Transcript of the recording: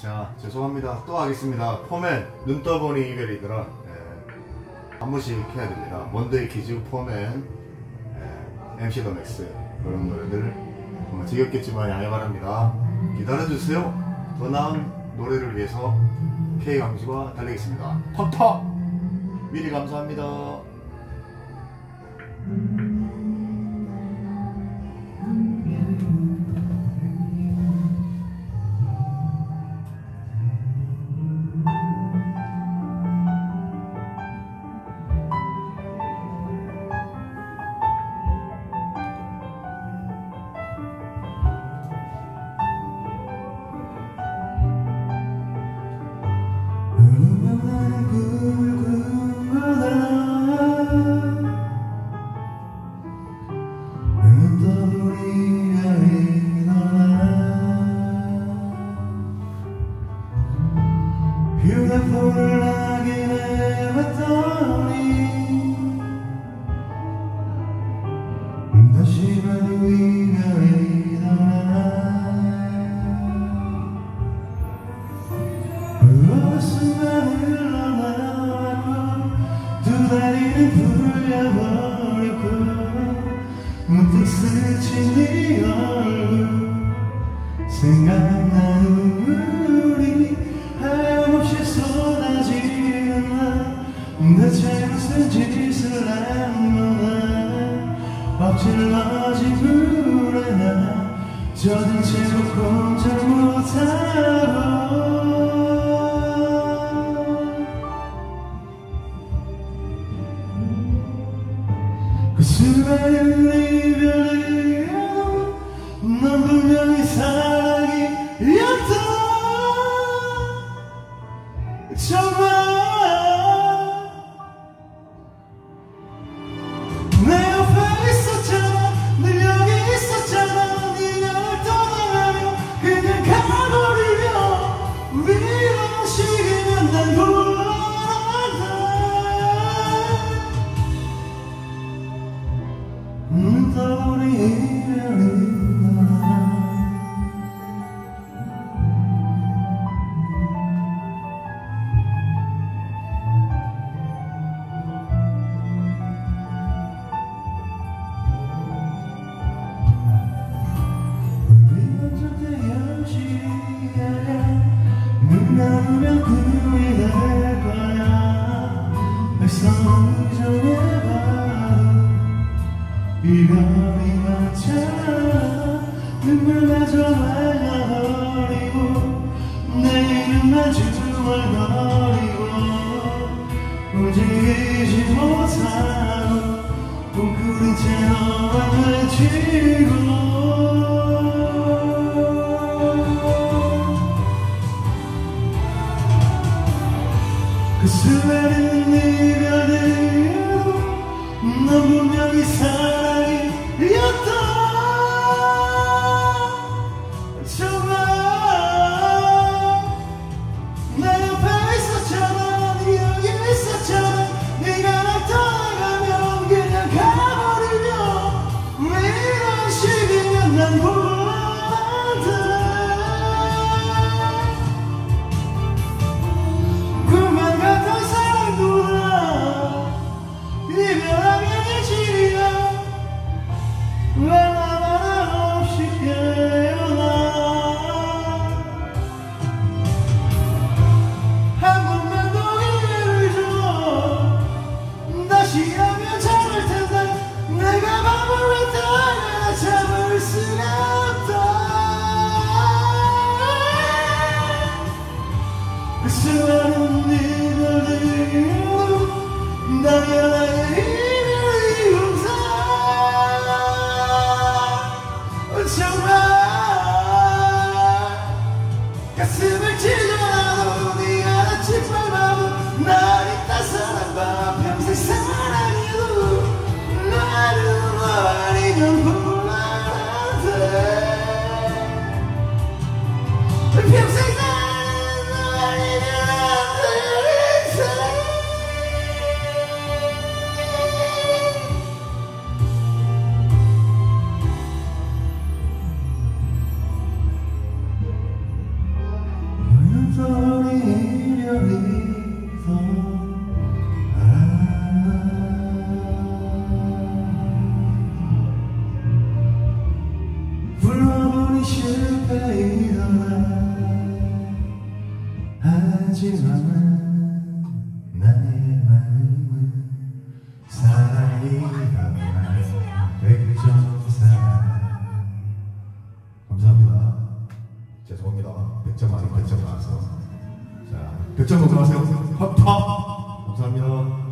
자 죄송합니다. 또 하겠습니다. 포맨 눈 떠보니 이별이더라. 예, 한 번씩 해야 됩니다. 먼데이 키즈 포맨 예, MC 더 맥스 그런 노래들. 어, 지겹겠지만 양해 바랍니다. 기다려주세요. 더 나은 노래를 위해서 K 강지와 달리겠습니다. 팍팍 미리 감사합니다 풀려버렸고 문득 스친 네 얼굴 생각나는 우리 하염없이 쏟아지는 날 대체 무슨 짓을 한 거야 엎질러진 물에 나 젖은 채로 꼼짝 못하고 Number 9 애써 정해봐도 이별이 맞잖아 눈물마저 말려버리고 내 이름만 중얼거리고 움직이지 못하고 꿈꾸는 채 너만 외치고 분명히 사랑이었다 그 수많은 이별들도 당연하게 이별이 용서 정말 가슴을 찢어 하지만 나의 마음은 사랑이더라 백점사랑 감사합니다 죄송합니다 100점 아니 100점 나와서 자 100점 넘어가세요 팝팝 감사합니다